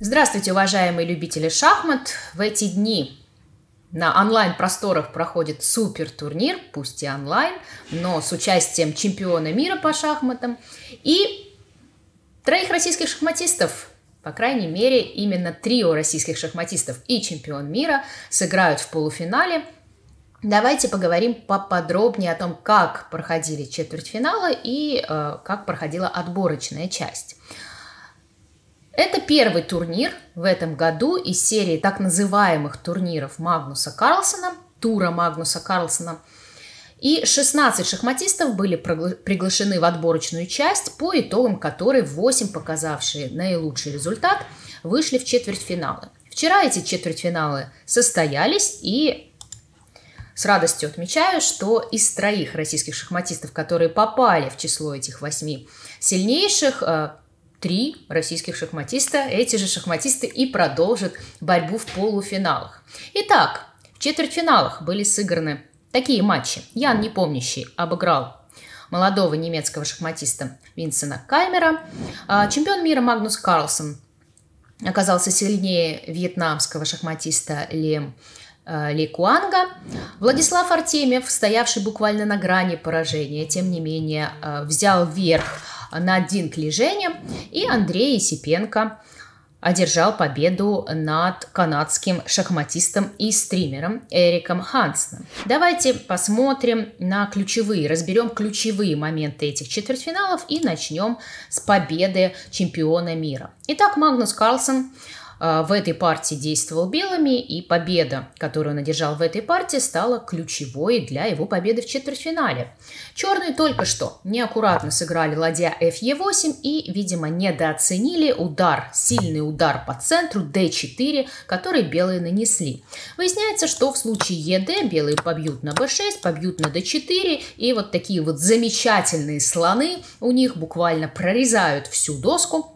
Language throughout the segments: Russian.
Здравствуйте, уважаемые любители шахмат! В эти дни на онлайн-просторах проходит супер турнир, пусть и онлайн, но с участием чемпиона мира по шахматам и троих российских шахматистов. По крайней мере, именно трио российских шахматистов и чемпион мира сыграют в полуфинале. Давайте поговорим поподробнее о том, как проходили четвертьфиналы и э, как проходила отборочная часть. Это первый турнир в этом году из серии так называемых турниров Магнуса Карлсона, тура Магнуса Карлсона. И 16 шахматистов были приглашены в отборочную часть, по итогам которой 8 показавшие наилучший результат вышли в четвертьфиналы. Вчера эти четвертьфиналы состоялись, и с радостью отмечаю, что из троих российских шахматистов, которые попали в число этих восьми сильнейших, э, три российских шахматиста. Эти же шахматисты и продолжат борьбу в полуфиналах. Итак, в четвертьфиналах были сыграны такие матчи. Ян Непомнящий обыграл молодого немецкого шахматиста Винсена Каймера. А, чемпион мира Магнус Карлсон оказался сильнее вьетнамского шахматиста Ли, э, Ли Куанга. Владислав Артемьев, стоявший буквально на грани поражения, тем не менее э, взял верх над Динкли Женя, и Андрей Есипенко одержал победу над канадским шахматистом и стримером Эриком Хансеном. Давайте посмотрим на ключевые, разберем ключевые моменты этих четвертьфиналов и начнем с победы чемпиона мира. Итак, Магнус Карлсон в этой партии действовал белыми, и победа, которую он одержал в этой партии, стала ключевой для его победы в четвертьфинале. Черные только что неаккуратно сыграли ладья FE8 и, видимо, недооценили удар, сильный удар по центру D4, который белые нанесли. Выясняется, что в случае ED белые побьют на B6, побьют на D4, и вот такие вот замечательные слоны у них буквально прорезают всю доску,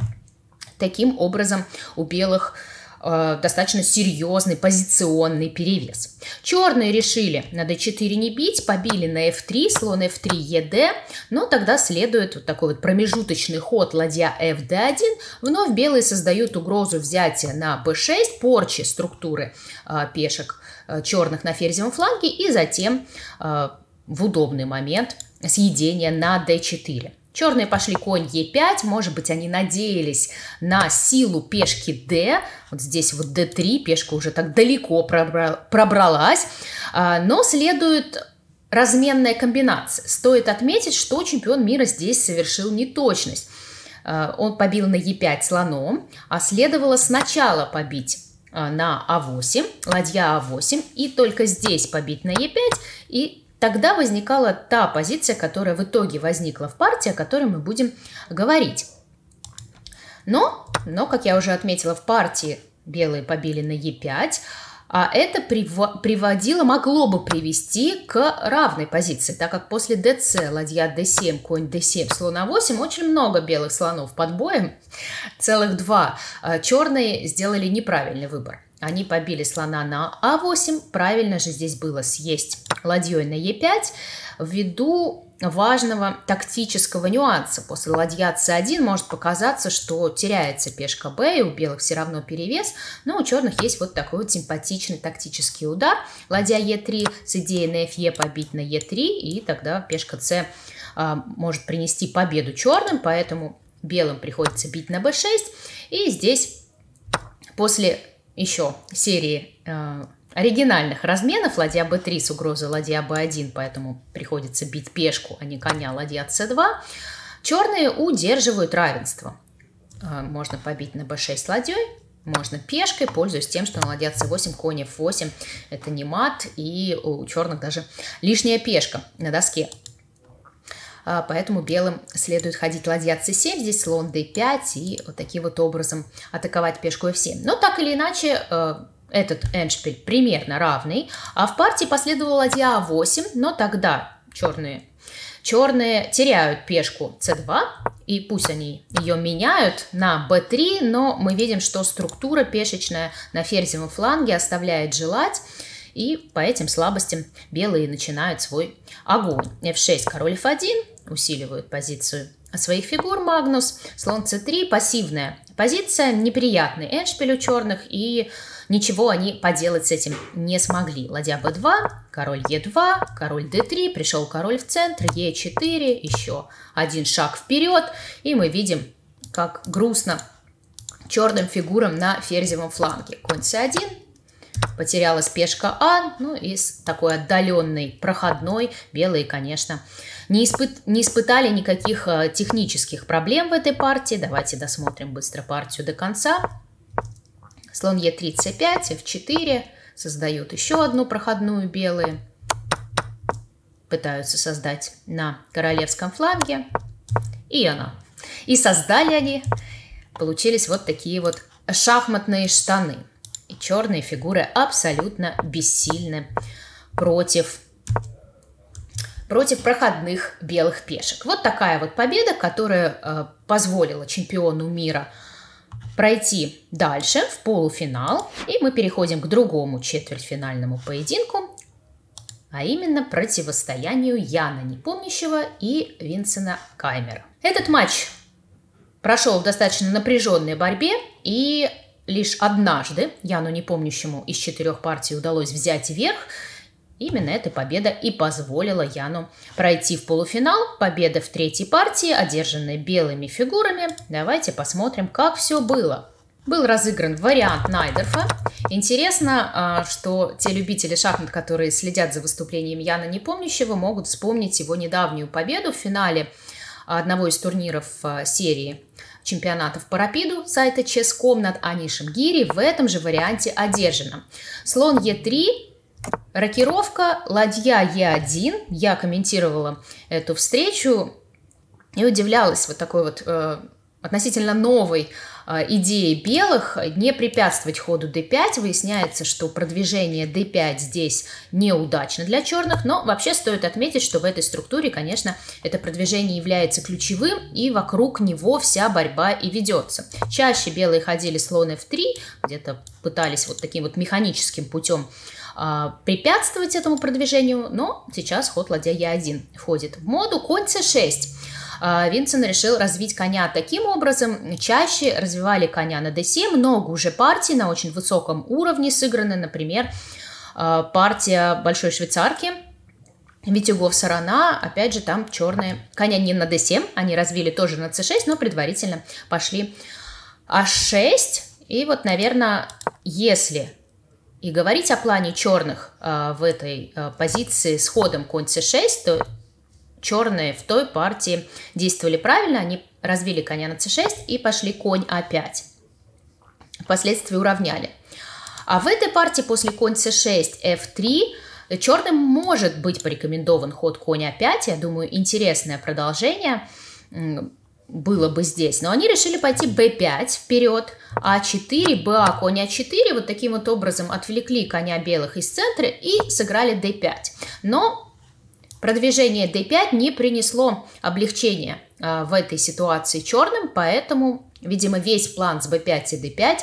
Таким образом, у белых э, достаточно серьезный позиционный перевес. Черные решили на d4 не бить, побили на f3, слон f3, ед, но тогда следует вот такой вот промежуточный ход ладья fd1. Вновь белые создают угрозу взятия на b6, порчи структуры э, пешек э, черных на ферзевом фланге и затем э, в удобный момент съедения на d4. Черные пошли конь Е5, может быть, они надеялись на силу пешки D. Вот здесь вот D3, пешка уже так далеко пробралась. А, но следует разменная комбинация. Стоит отметить, что чемпион мира здесь совершил неточность. А, он побил на Е5 слоном, а следовало сначала побить а, на А8, ладья А8, и только здесь побить на Е5, и тогда возникала та позиция, которая в итоге возникла в партии, о которой мы будем говорить. Но, но как я уже отметила, в партии белые побили на Е5, а это приводило, могло бы привести к равной позиции, так как после ДЦ, ладья d7, конь d7, слон а8, очень много белых слонов под боем, целых два. А черные сделали неправильный выбор. Они побили слона на А8. Правильно же здесь было съесть ладьей на Е5 ввиду важного тактического нюанса. После ладья С1 может показаться, что теряется пешка Б, и у белых все равно перевес, но у черных есть вот такой вот симпатичный тактический удар. Ладья Е3 с идеей на Фе побить на Е3, и тогда пешка С а, может принести победу черным, поэтому белым приходится бить на b6. И здесь после еще серии э, оригинальных разменов ладья b3 с угрозой ладья b1, поэтому приходится бить пешку, а не коня ладья c2. Черные удерживают равенство. Э, можно побить на b6 ладьей, можно пешкой, пользуясь тем, что на ладья c8, конь f8 это не мат, и у черных даже лишняя пешка на доске. А, поэтому белым следует ходить ладья c7, здесь слон d5 и вот таким вот образом атаковать пешку f7. Но так или иначе, э, этот эндшпиль примерно равный, а в партии последовала ладья a8, но тогда черные Черные теряют пешку c2, и пусть они ее меняют на b3, но мы видим, что структура пешечная на ферзевом фланге оставляет желать, и по этим слабостям белые начинают свой огонь. f6, король f1, усиливают позицию своих фигур Магнус. Слон c3 пассивная позиция, неприятный эндшпиль у черных, и ничего они поделать с этим не смогли. Ладья b2, король e2, король d3, пришел король в центр, e4, еще один шаг вперед, и мы видим, как грустно черным фигурам на ферзевом фланге. Конь c1, потерялась пешка А, ну и с такой отдаленной проходной белые, конечно, не, испыт, не испытали никаких э, технических проблем в этой партии. Давайте досмотрим быстро партию до конца. Слон Е3, С5, F4. Создают еще одну проходную белые. Пытаются создать на королевском фланге. И она. И создали они. Получились вот такие вот шахматные штаны. И черные фигуры абсолютно бессильны против против проходных белых пешек. Вот такая вот победа, которая э, позволила чемпиону мира пройти дальше в полуфинал. И мы переходим к другому четвертьфинальному поединку, а именно противостоянию Яна Непомнящего и Винсена Каймера. Этот матч прошел в достаточно напряженной борьбе, и лишь однажды Яну Непомнящему из четырех партий удалось взять верх – Именно эта победа и позволила Яну пройти в полуфинал. Победа в третьей партии, одержанная белыми фигурами. Давайте посмотрим, как все было. Был разыгран вариант Найдерфа. Интересно, а, что те любители шахмат, которые следят за выступлением Яна Непомнящего, могут вспомнить его недавнюю победу в финале одного из турниров а, серии чемпионатов по рапиду сайта Chess.com над Анишем Гири в этом же варианте одержана. Слон Е3 Рокировка ладья Е1. Я комментировала эту встречу и удивлялась вот такой вот э, относительно новой э, идеи белых не препятствовать ходу d5. Выясняется, что продвижение d5 здесь неудачно для черных, но вообще стоит отметить, что в этой структуре, конечно, это продвижение является ключевым, и вокруг него вся борьба и ведется. Чаще белые ходили слон f3, где-то пытались вот таким вот механическим путем препятствовать этому продвижению, но сейчас ход ладья Е1 входит в моду. Конь c6. А, Винсен решил развить коня таким образом. Чаще развивали коня на d7. Много уже партий на очень высоком уровне сыграны. Например, а, партия Большой Швейцарки Витюгов Сарана, опять же, там черные коня не на d7, они развили тоже на c6, но предварительно пошли а6. И вот, наверное, если и говорить о плане черных э, в этой э, позиции с ходом конь c6, то черные в той партии действовали правильно, они развили коня на c6 и пошли конь a5. Впоследствии уравняли. А в этой партии после конь c6, f3 черным может быть порекомендован ход конь a5. Я думаю, интересное продолжение было бы здесь. Но они решили пойти b5 вперед, а4, ба, конь а4. Вот таким вот образом отвлекли коня белых из центра и сыграли d5. Но продвижение d5 не принесло облегчения а, в этой ситуации черным, поэтому Видимо, весь план с b5 и d5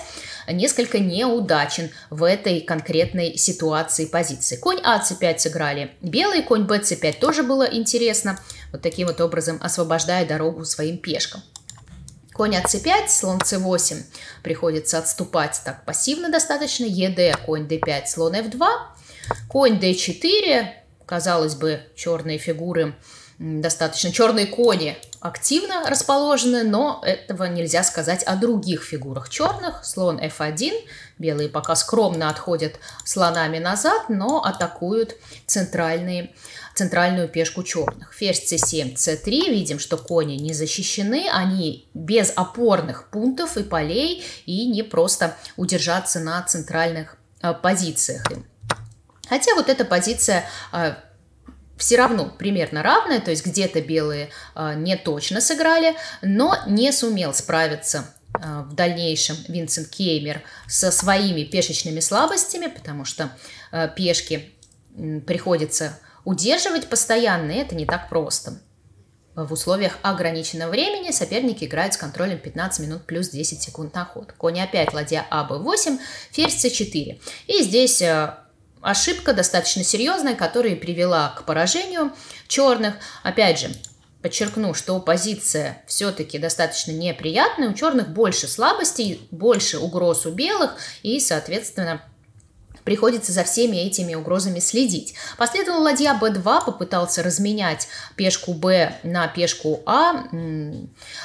несколько неудачен в этой конкретной ситуации позиции. Конь а c5 сыграли белый, конь b c5 тоже было интересно, вот таким вот образом освобождая дорогу своим пешкам. Конь а c5, слон c8 приходится отступать так пассивно достаточно, ед, конь d5, слон f2, конь d4, казалось бы, черные фигуры достаточно черные кони активно расположены, но этого нельзя сказать о других фигурах черных. Слон f1, белые пока скромно отходят слонами назад, но атакуют центральные, центральную пешку черных. Ферзь c7, c3, видим, что кони не защищены, они без опорных пунктов и полей, и не просто удержаться на центральных э, позициях. Хотя вот эта позиция э, все равно примерно равное, то есть где-то белые э, не точно сыграли, но не сумел справиться э, в дальнейшем Винсент Кеймер со своими пешечными слабостями, потому что э, пешки приходится удерживать постоянно, это не так просто. В условиях ограниченного времени соперник играет с контролем 15 минут плюс 10 секунд на ход. Конь опять ладья АБ8, ферзь С4. И здесь ошибка достаточно серьезная, которая привела к поражению черных. Опять же, подчеркну, что позиция все-таки достаточно неприятная, у черных больше слабостей, больше угроз у белых, и, соответственно, приходится за всеми этими угрозами следить. Последовал ладья b2, попытался разменять пешку b на пешку а,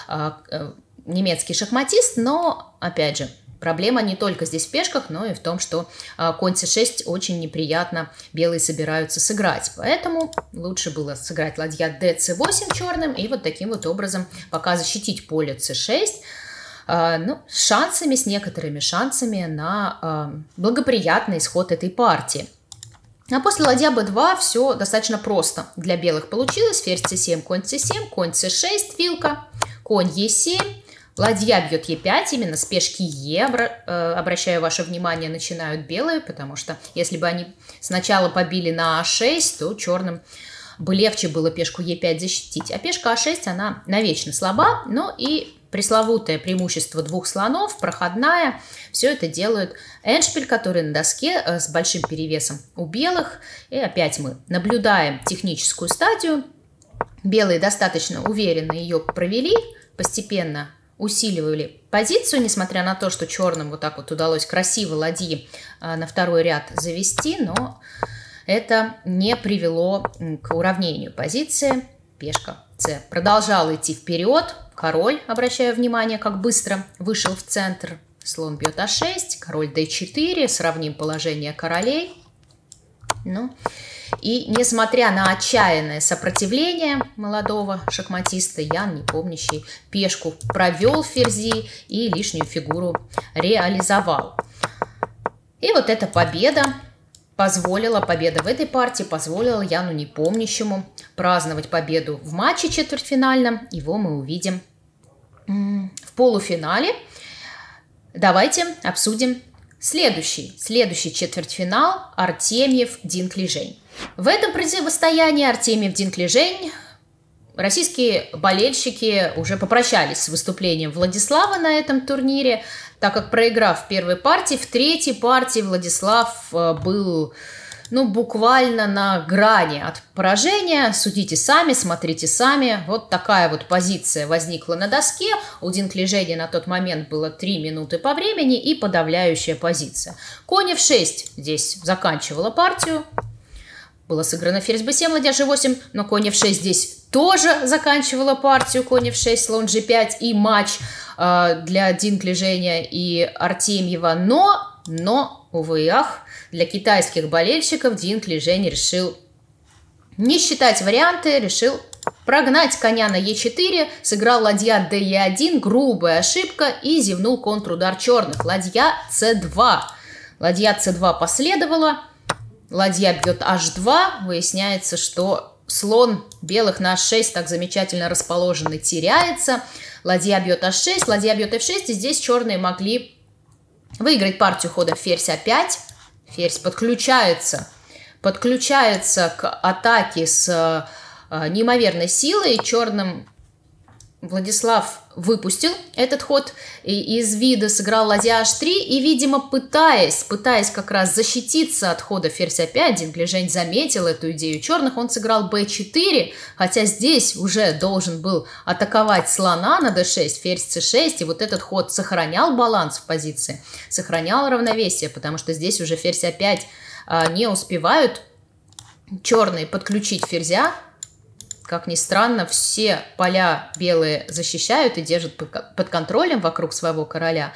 а э, немецкий шахматист, но, опять же, Проблема не только здесь в пешках, но и в том, что а, конь c6 очень неприятно белые собираются сыграть. Поэтому лучше было сыграть ладья dc8 черным и вот таким вот образом пока защитить поле c6 а, ну, с шансами, с некоторыми шансами на а, благоприятный исход этой партии. А после ладья b2 все достаточно просто для белых получилось. Ферзь c7, конь c7, конь c6, вилка, конь e7, Ладья бьет Е5, именно с пешки Е, э, обращаю ваше внимание, начинают белые, потому что если бы они сначала побили на А6, то черным бы легче было пешку Е5 защитить. А пешка А6, она навечно слаба, но и пресловутое преимущество двух слонов, проходная, все это делают эншпиль, который на доске э, с большим перевесом у белых. И опять мы наблюдаем техническую стадию. Белые достаточно уверенно ее провели, постепенно усиливали позицию, несмотря на то, что черным вот так вот удалось красиво ладьи а, на второй ряд завести, но это не привело к уравнению позиции. Пешка С продолжал идти вперед. Король, обращаю внимание, как быстро вышел в центр. Слон бьет А6, король d4, сравним положение королей. Ну, и несмотря на отчаянное сопротивление молодого шахматиста, Ян, не помнящий пешку, провел ферзи и лишнюю фигуру реализовал. И вот эта победа позволила, победа в этой партии позволила Яну Непомнящему праздновать победу в матче четвертьфинальном. Его мы увидим в полуфинале. Давайте обсудим следующий, следующий четвертьфинал Артемьев-Динклижень. В этом противостоянии Артемьев Динклижень российские болельщики уже попрощались с выступлением Владислава на этом турнире, так как проиграв в первой партии, в третьей партии Владислав э, был ну, буквально на грани от поражения. Судите сами, смотрите сами. Вот такая вот позиция возникла на доске. У Динклижени на тот момент было 3 минуты по времени и подавляющая позиция. Конь f6 здесь заканчивала партию. Было сыграно ферзь b7, ладья g8, но конь f6 здесь тоже заканчивала партию. Конь f6, слон g5 и матч э, для Динклижения и Артемьева. Но, но, увы и ах, для китайских болельщиков Динклижень решил не считать варианты, решил прогнать коня на e4, сыграл ладья de1, грубая ошибка и зевнул контрудар черных. Ладья c2. Ладья c2 последовала, ладья бьет h2, выясняется, что слон белых на h6 так замечательно расположенный теряется. Ладья бьет h6, ладья бьет f6, и здесь черные могли выиграть партию ходом ферзь a5. Ферзь подключается, подключается к атаке с э, неимоверной силой. Черным Владислав выпустил этот ход и из вида сыграл ладья h3 и, видимо, пытаясь, пытаясь как раз защититься от хода ферзь a5, Динглижень заметил эту идею черных, он сыграл b4, хотя здесь уже должен был атаковать слона на d6, ферзь c6, и вот этот ход сохранял баланс в позиции, сохранял равновесие, потому что здесь уже ферзь a5 а, не успевают черные подключить ферзя, как ни странно, все поля белые защищают и держат под контролем вокруг своего короля.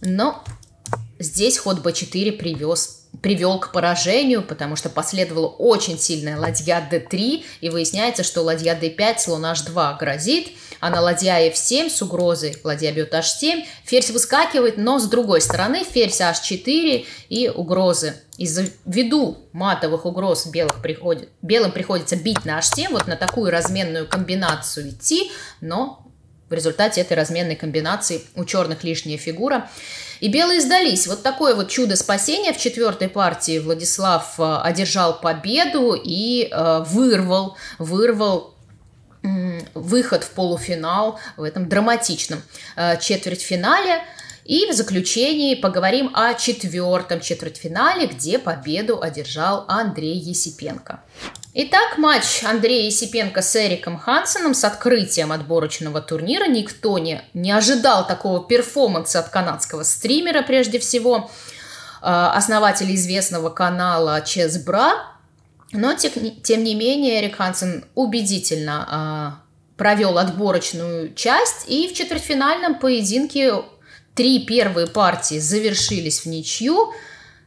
Но здесь ход b4 привез, привел к поражению, потому что последовала очень сильная ладья d3, и выясняется, что ладья d5, слон h2 грозит – а на ладья f7 с угрозой ладья бьет h7, ферзь выскакивает, но с другой стороны ферзь h4 и угрозы. Из-за ввиду матовых угроз белых приходит, белым приходится бить на h7, вот на такую разменную комбинацию идти, но в результате этой разменной комбинации у черных лишняя фигура. И белые сдались. Вот такое вот чудо спасения в четвертой партии Владислав э, одержал победу и э, вырвал, вырвал выход в полуфинал в этом драматичном э, четвертьфинале. И в заключении поговорим о четвертом четвертьфинале, где победу одержал Андрей Есипенко. Итак, матч Андрея Есипенко с Эриком Хансеном с открытием отборочного турнира. Никто не, не ожидал такого перформанса от канадского стримера, прежде всего, э, основателя известного канала Чесбра. Но, тем не менее, Эрик Хансен убедительно э, провел отборочную часть, и в четвертьфинальном поединке три первые партии завершились в ничью,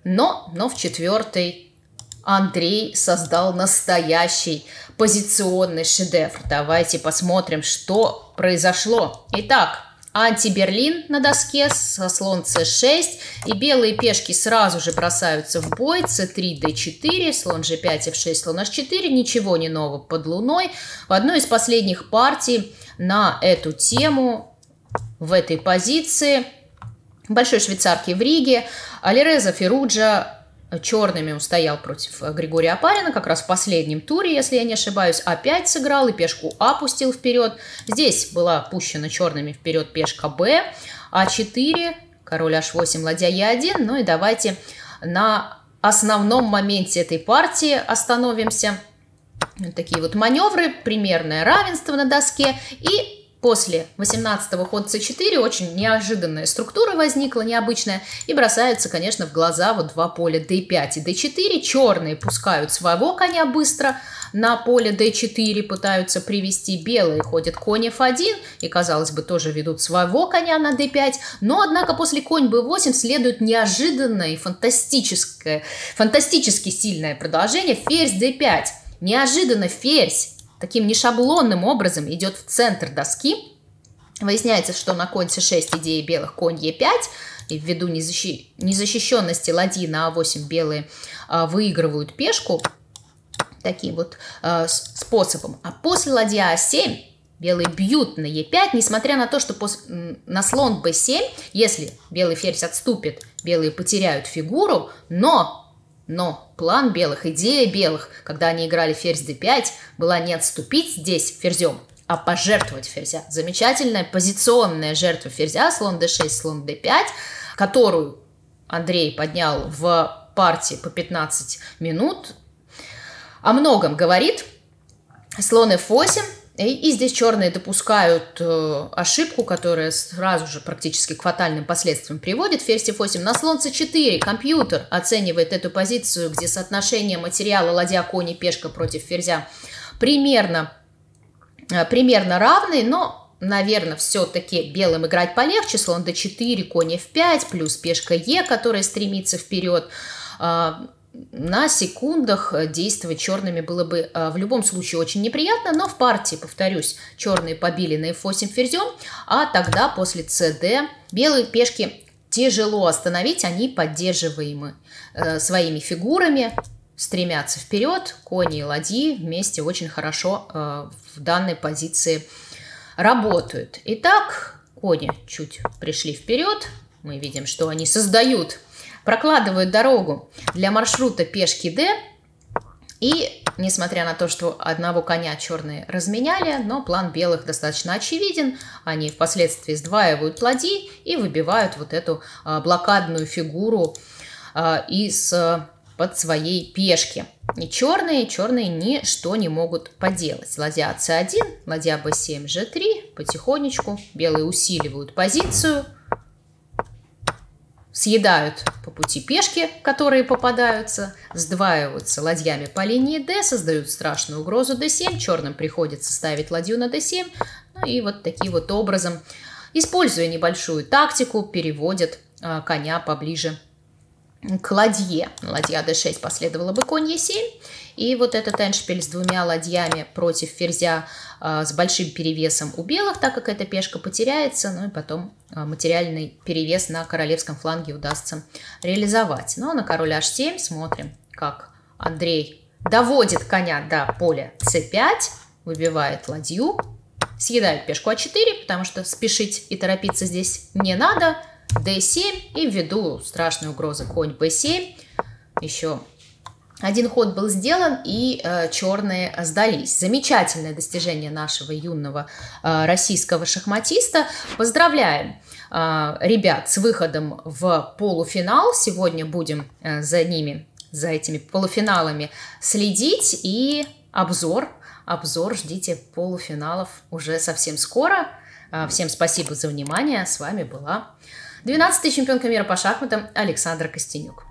но, но в четвертой Андрей создал настоящий позиционный шедевр. Давайте посмотрим, что произошло. Итак, Анти-Берлин на доске слон c6. И белые пешки сразу же бросаются в бой. c3, d4, слон g5, f6, слон h4. Ничего не нового под луной. В одной из последних партий на эту тему, в этой позиции, большой швейцарки в Риге, Алиреза Феруджа черными устоял против э, Григория Апарина, как раз в последнем туре, если я не ошибаюсь, опять сыграл и пешку А пустил вперед. Здесь была пущена черными вперед пешка Б, А4, король H8, ладья Е1. Ну и давайте на основном моменте этой партии остановимся. Такие вот маневры, примерное равенство на доске и После 18-го ход c4 очень неожиданная структура возникла, необычная, и бросается, конечно, в глаза вот два поля d5 и d4. Черные пускают своего коня быстро на поле d4, пытаются привести. Белые ходят конь f1 и, казалось бы, тоже ведут своего коня на d5. Но, однако, после конь b8 следует неожиданное и фантастическое, фантастически сильное продолжение ферзь d5. Неожиданно ферзь таким нешаблонным образом идет в центр доски. Выясняется, что на конь c6 идеи белых конь e5, и ввиду незащи... незащищенности ладьи на а8 белые а, выигрывают пешку таким вот а, способом. А после ладья а7 белые бьют на e5, несмотря на то, что пос... на слон b7, если белый ферзь отступит, белые потеряют фигуру, но но план белых, идея белых, когда они играли ферзь d5, была не отступить здесь ферзем, а пожертвовать ферзя. Замечательная позиционная жертва ферзя, слон d6, слон d5, которую Андрей поднял в партии по 15 минут. О многом говорит. Слон f8, и здесь черные допускают э, ошибку, которая сразу же практически к фатальным последствиям приводит. Ферзь f8 на слон c4. Компьютер оценивает эту позицию, где соотношение материала ладья, кони, пешка против ферзя примерно, э, примерно равный, но, наверное, все-таки белым играть полегче. Слон d4, конь f5, плюс пешка e, которая стремится вперед а, на секундах э, действовать черными было бы э, в любом случае очень неприятно, но в партии, повторюсь, черные побили на f8 ферзем, а тогда после cd белые пешки тяжело остановить, они поддерживаемы э, своими фигурами, стремятся вперед, кони и ладьи вместе очень хорошо в данной позиции работают. Итак, кони чуть пришли вперед, мы видим, что они создают прокладывают дорогу для маршрута пешки D. И, несмотря на то, что одного коня черные разменяли, но план белых достаточно очевиден. Они впоследствии сдваивают ладьи и выбивают вот эту а, блокадную фигуру а, из а, под своей пешки. И черные, черные ничто не могут поделать. Ладья c1, ладья b7, g3, потихонечку белые усиливают позицию – съедают по пути пешки, которые попадаются, сдваиваются ладьями по линии D, создают страшную угрозу D7, черным приходится ставить ладью на D7, ну и вот таким вот образом, используя небольшую тактику, переводят а, коня поближе к ладье. Ладья d6 последовала бы конь e7. И вот этот эншпиль с двумя ладьями против ферзя э, с большим перевесом у белых, так как эта пешка потеряется, ну и потом э, материальный перевес на королевском фланге удастся реализовать. Ну а на король h7 смотрим, как Андрей доводит коня до поля c5, выбивает ладью, съедает пешку а4, потому что спешить и торопиться здесь не надо – d7 и ввиду страшной угрозы конь b7 еще один ход был сделан, и э, черные сдались. Замечательное достижение нашего юного э, российского шахматиста. Поздравляем э, ребят с выходом в полуфинал. Сегодня будем э, за ними, за этими полуфиналами следить и обзор. Обзор ждите полуфиналов уже совсем скоро. А, всем спасибо за внимание. С вами была 12-й чемпионка мира по шахматам Александра Костенюк.